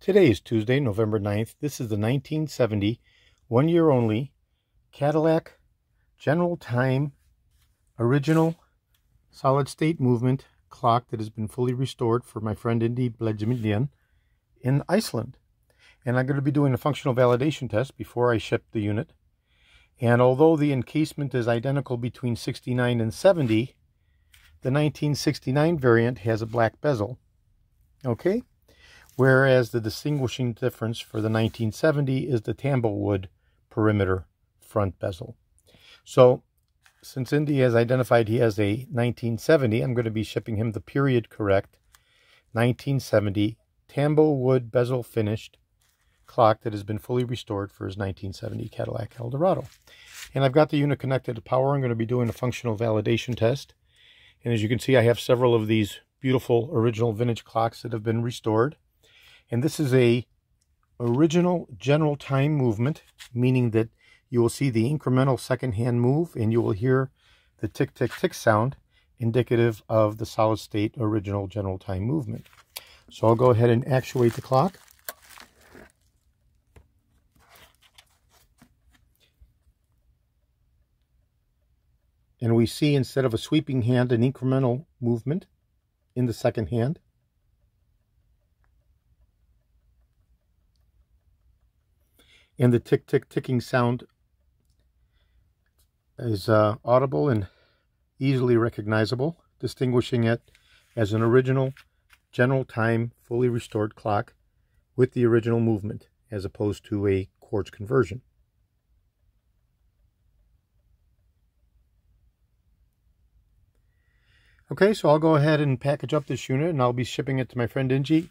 Today is Tuesday, November 9th. This is the 1970, one year only, Cadillac General Time original solid state movement clock that has been fully restored for my friend Indy Bledjemidian in Iceland. And I'm going to be doing a functional validation test before I ship the unit. And although the encasement is identical between 69 and 70, the 1969 variant has a black bezel. Okay? Whereas the distinguishing difference for the 1970 is the Tamblewood perimeter front bezel. So since Indy has identified he has a 1970, I'm going to be shipping him the period correct 1970 Tamblewood bezel finished clock that has been fully restored for his 1970 Cadillac Eldorado. And I've got the unit connected to power. I'm going to be doing a functional validation test. And as you can see, I have several of these beautiful original vintage clocks that have been restored. And this is a original general time movement, meaning that you will see the incremental second hand move and you will hear the tick, tick, tick sound indicative of the solid state original general time movement. So I'll go ahead and actuate the clock. And we see instead of a sweeping hand, an incremental movement in the second hand. And the tick tick ticking sound is uh, audible and easily recognizable, distinguishing it as an original general time fully restored clock with the original movement as opposed to a quartz conversion. Okay, so I'll go ahead and package up this unit and I'll be shipping it to my friend Ingy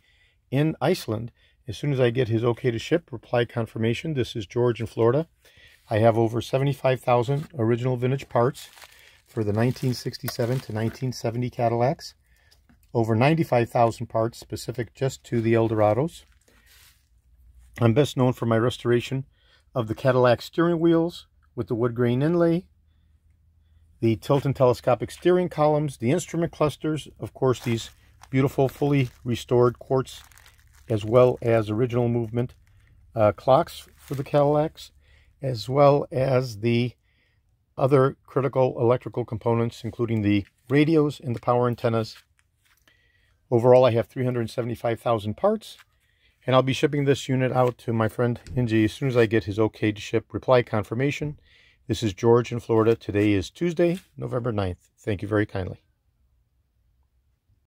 in Iceland. As soon as I get his okay to ship, reply confirmation. This is George in Florida. I have over 75,000 original vintage parts for the 1967 to 1970 Cadillacs. Over 95,000 parts specific just to the Eldorados. I'm best known for my restoration of the Cadillac steering wheels with the wood grain inlay, the tilt and telescopic steering columns, the instrument clusters, of course these beautiful fully restored quartz as well as original movement uh, clocks for the Cadillacs, as well as the other critical electrical components, including the radios and the power antennas. Overall, I have 375,000 parts, and I'll be shipping this unit out to my friend Ingy as soon as I get his okay to ship reply confirmation. This is George in Florida. Today is Tuesday, November 9th. Thank you very kindly.